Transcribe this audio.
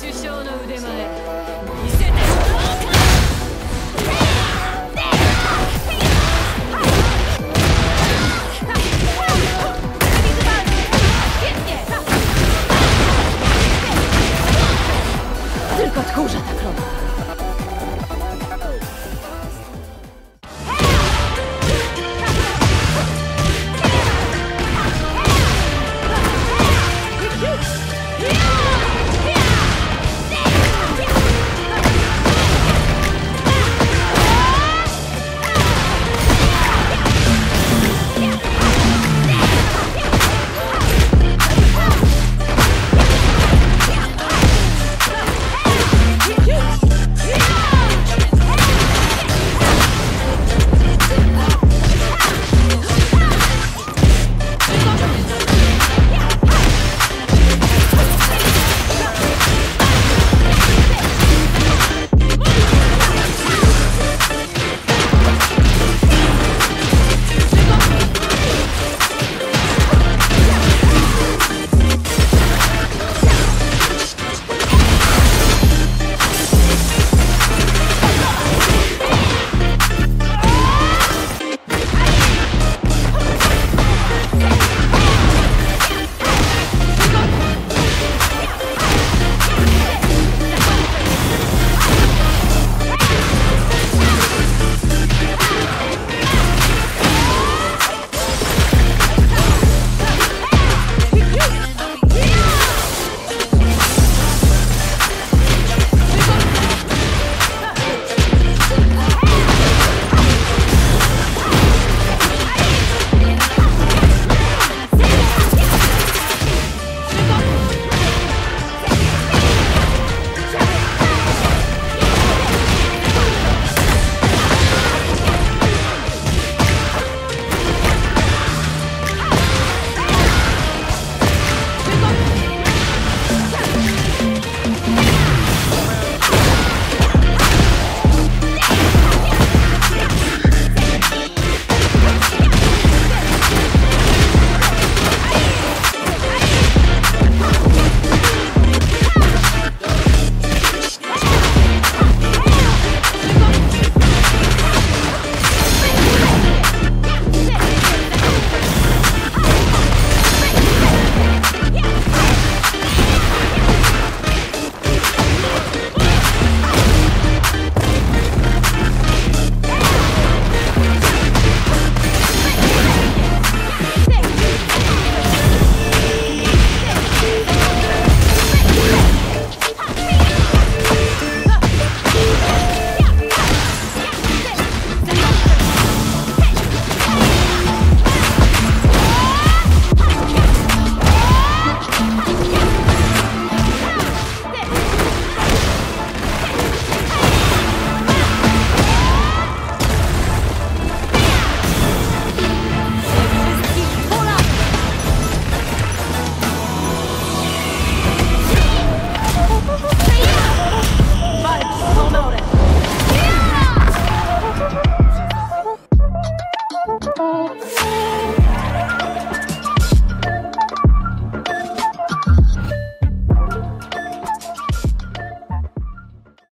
首相の腕前。